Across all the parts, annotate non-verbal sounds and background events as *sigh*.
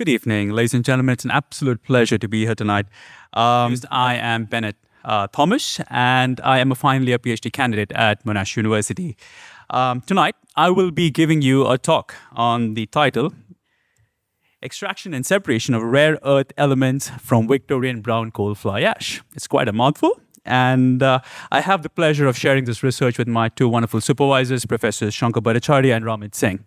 Good evening, ladies and gentlemen. It's an absolute pleasure to be here tonight. Um, I am Bennet uh, Thomas, and I am a final year PhD candidate at Monash University. Um, tonight, I will be giving you a talk on the title Extraction and Separation of Rare Earth Elements from Victorian Brown Coal Fly Ash. It's quite a mouthful, and uh, I have the pleasure of sharing this research with my two wonderful supervisors, Professors Sankar Bhattacharya and Ramit Singh.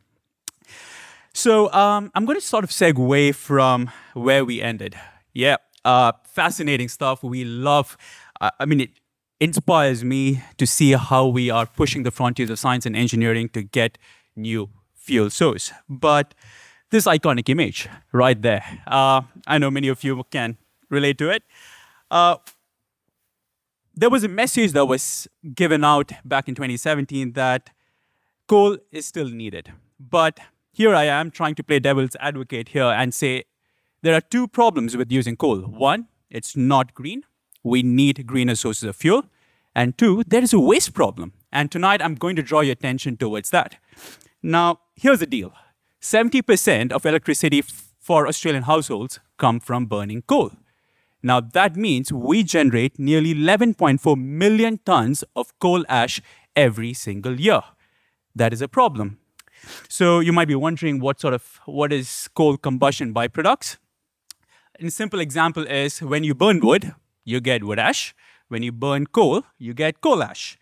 So um, I'm going to sort of segue from where we ended. Yeah, uh, fascinating stuff. We love, uh, I mean, it inspires me to see how we are pushing the frontiers of science and engineering to get new fuel source. But this iconic image right there. Uh, I know many of you can relate to it. Uh, there was a message that was given out back in 2017 that coal is still needed. But here I am trying to play devil's advocate here and say there are two problems with using coal. One, it's not green. We need greener sources of fuel. And two, there is a waste problem. And tonight I'm going to draw your attention towards that. Now, here's the deal. 70% of electricity for Australian households come from burning coal. Now, that means we generate nearly 11.4 million tons of coal ash every single year. That is a problem. So you might be wondering what sort of, what is coal combustion byproducts? a simple example is when you burn wood, you get wood ash. When you burn coal, you get coal ash.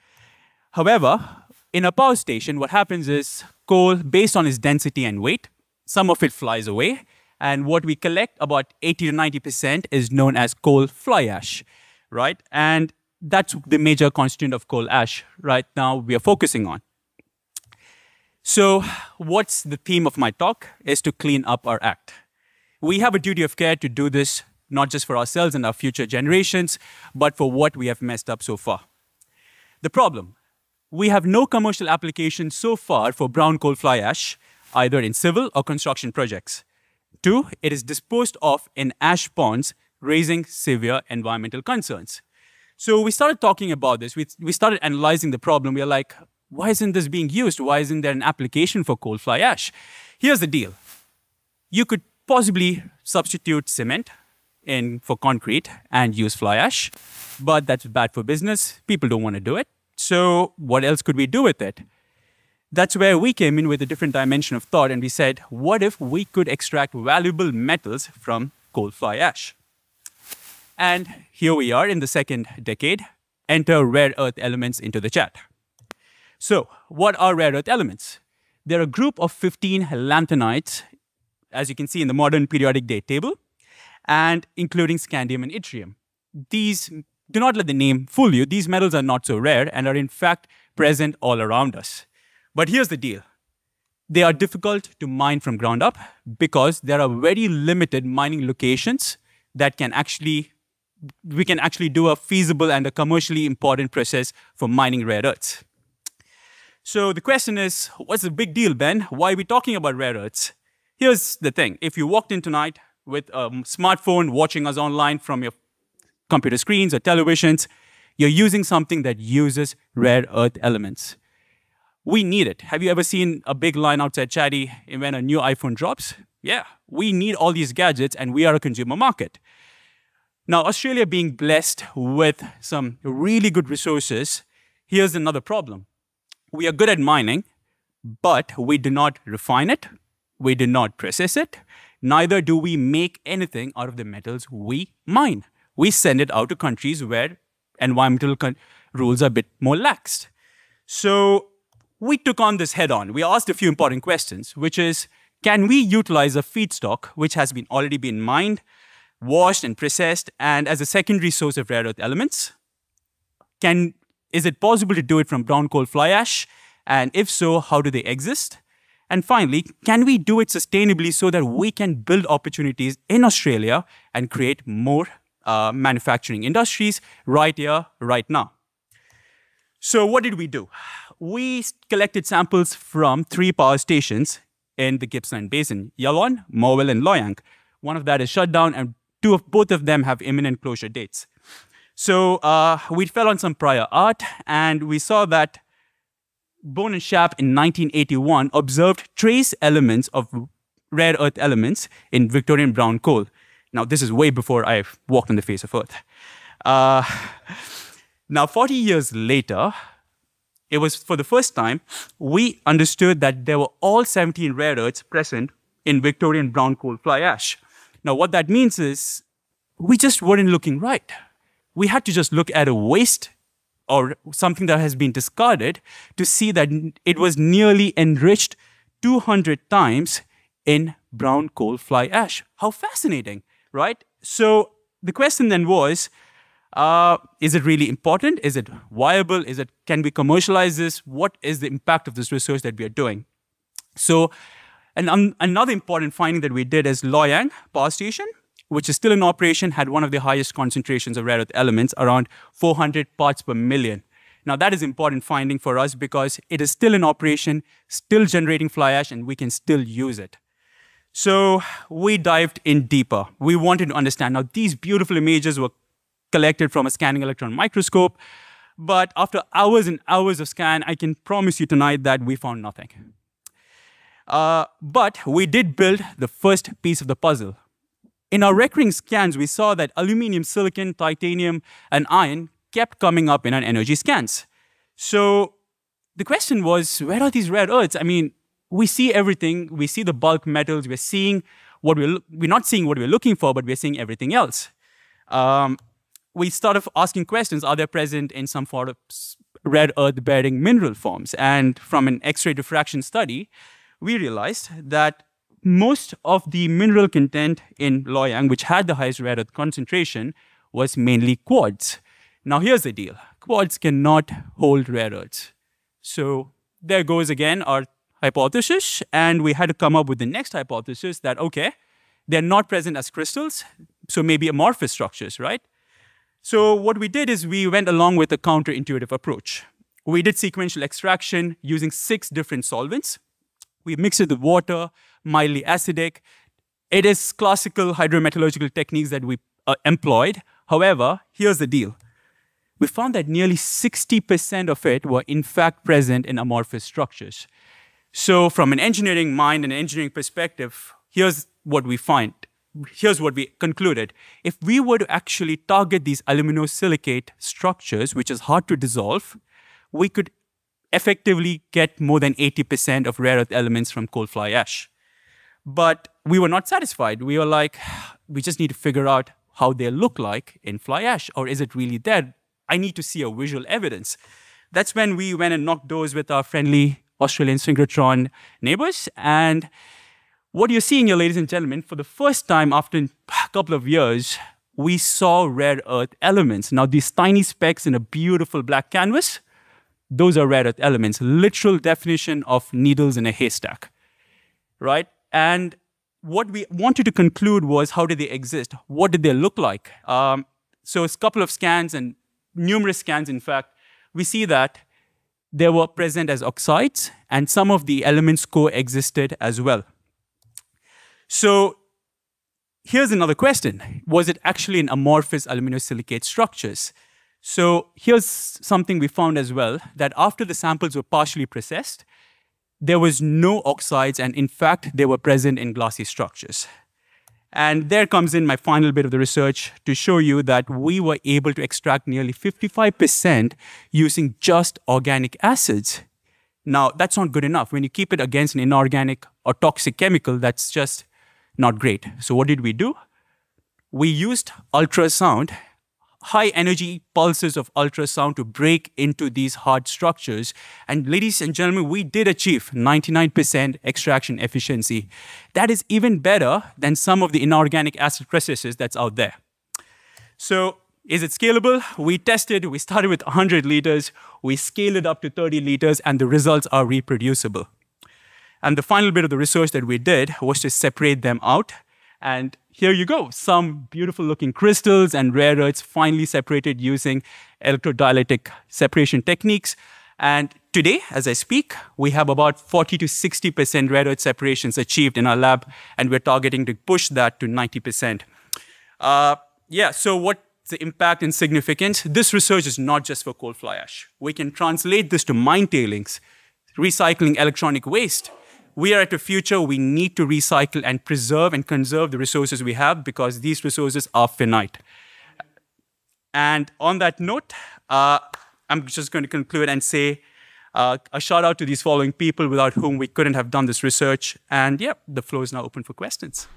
However, in a power station, what happens is coal, based on its density and weight, some of it flies away. And what we collect, about 80 to 90%, is known as coal fly ash, right? And that's the major constituent of coal ash right now we are focusing on. So what's the theme of my talk is to clean up our act. We have a duty of care to do this not just for ourselves and our future generations, but for what we have messed up so far. The problem, we have no commercial application so far for brown coal fly ash, either in civil or construction projects. Two, it is disposed of in ash ponds, raising severe environmental concerns. So we started talking about this. We, we started analyzing the problem. We are like, why isn't this being used? Why isn't there an application for coal fly ash? Here's the deal. You could possibly substitute cement in for concrete and use fly ash, but that's bad for business. People don't want to do it. So what else could we do with it? That's where we came in with a different dimension of thought and we said, what if we could extract valuable metals from coal fly ash? And here we are in the second decade, enter rare earth elements into the chat. So what are rare earth elements? They're a group of 15 lanthanides, as you can see in the modern periodic date table, and including scandium and yttrium. These do not let the name fool you. These metals are not so rare and are in fact present all around us. But here's the deal. They are difficult to mine from ground up because there are very limited mining locations that can actually, we can actually do a feasible and a commercially important process for mining rare earths. So the question is, what's the big deal, Ben? Why are we talking about rare earths? Here's the thing. If you walked in tonight with a smartphone watching us online from your computer screens or televisions, you're using something that uses rare earth elements. We need it. Have you ever seen a big line outside Chaddy when a new iPhone drops? Yeah, we need all these gadgets and we are a consumer market. Now, Australia being blessed with some really good resources, here's another problem. We are good at mining, but we do not refine it, we do not process it, neither do we make anything out of the metals we mine we send it out to countries where environmental rules are a bit more laxed. So we took on this head on. We asked a few important questions, which is, can we utilize a feedstock which has been already been mined, washed and processed, and as a secondary source of rare earth elements? Can, is it possible to do it from brown coal fly ash? And if so, how do they exist? And finally, can we do it sustainably so that we can build opportunities in Australia and create more uh, manufacturing industries right here, right now. So what did we do? We collected samples from three power stations in the Gippsland Basin, Yallourn, Morwell, and Loy Yang. One of that is shut down, and two of both of them have imminent closure dates. So uh, we fell on some prior art, and we saw that Bone and Schaap in 1981 observed trace elements of rare earth elements in Victorian brown coal. Now, this is way before I walked on the face of Earth. Uh, now, 40 years later, it was for the first time we understood that there were all 17 rare earths present in Victorian brown coal fly ash. Now, what that means is we just weren't looking right. We had to just look at a waste or something that has been discarded to see that it was nearly enriched 200 times in brown coal fly ash. How fascinating, right? So the question then was, uh, is it really important? Is it viable? Is it can we commercialize this? What is the impact of this research that we are doing? So, and um, another important finding that we did is Loy Yang Power Station, which is still in operation, had one of the highest concentrations of rare earth elements, around 400 parts per million. Now that is important finding for us because it is still in operation, still generating fly ash, and we can still use it. So we dived in deeper. We wanted to understand. Now these beautiful images were collected from a scanning electron microscope. But after hours and hours of scan, I can promise you tonight that we found nothing. Uh, but we did build the first piece of the puzzle. In our recurring scans, we saw that aluminum, silicon, titanium, and iron kept coming up in our energy scans. So the question was, where are these rare earths? I mean, we see everything. We see the bulk metals. We're seeing what we're, we're not seeing what we're looking for, but we're seeing everything else. Um, we started asking questions, are they present in some sort of rare earth bearing mineral forms? And from an X-ray diffraction study, we realized that most of the mineral content in Loy Yang, which had the highest rare earth concentration, was mainly quartz. Now here's the deal. Quartz cannot hold rare earths. So there goes again our hypothesis, and we had to come up with the next hypothesis that, okay, they're not present as crystals, so maybe amorphous structures, right? So what we did is we went along with a counterintuitive approach. We did sequential extraction using six different solvents. We mixed it with water, mildly acidic. It is classical hydrometallurgical techniques that we uh, employed. However, here's the deal. We found that nearly 60% of it were in fact present in amorphous structures. So from an engineering mind and engineering perspective, here's what we find here's what we concluded. If we were to actually target these aluminosilicate structures, which is hard to dissolve, we could effectively get more than 80% of rare earth elements from coal fly ash. But we were not satisfied. We were like, *sighs* we just need to figure out how they look like in fly ash, or is it really there? I need to see a visual evidence. That's when we went and knocked doors with our friendly Australian synchrotron neighbors, and what you're seeing here, ladies and gentlemen, for the first time after a couple of years, we saw rare earth elements. Now, these tiny specks in a beautiful black canvas, those are rare earth elements, literal definition of needles in a haystack, right? And what we wanted to conclude was how did they exist? What did they look like? Um, so, a couple of scans and numerous scans, in fact, we see that they were present as oxides, and some of the elements coexisted as well. So here's another question. Was it actually an amorphous aluminosilicate structures? So here's something we found as well, that after the samples were partially processed, there was no oxides, and in fact, they were present in glassy structures. And there comes in my final bit of the research to show you that we were able to extract nearly 55% using just organic acids. Now, that's not good enough. When you keep it against an inorganic or toxic chemical, that's just not great. So what did we do? We used ultrasound, high energy pulses of ultrasound to break into these hard structures. And ladies and gentlemen, we did achieve 99% extraction efficiency. That is even better than some of the inorganic acid processes that's out there. So is it scalable? We tested, we started with 100 liters, we scaled it up to 30 liters, and the results are reproducible. And the final bit of the research that we did was to separate them out. And here you go, some beautiful looking crystals and rare earths finally separated using electrodielectric separation techniques. And today, as I speak, we have about 40 to 60% rare earth separations achieved in our lab, and we're targeting to push that to 90%. Uh, yeah, so what's the impact and significance? This research is not just for coal fly ash. We can translate this to mine tailings, recycling electronic waste, we are at a future we need to recycle and preserve and conserve the resources we have because these resources are finite. And on that note, uh, I'm just going to conclude and say uh, a shout out to these following people without whom we couldn't have done this research. And yeah, the floor is now open for questions.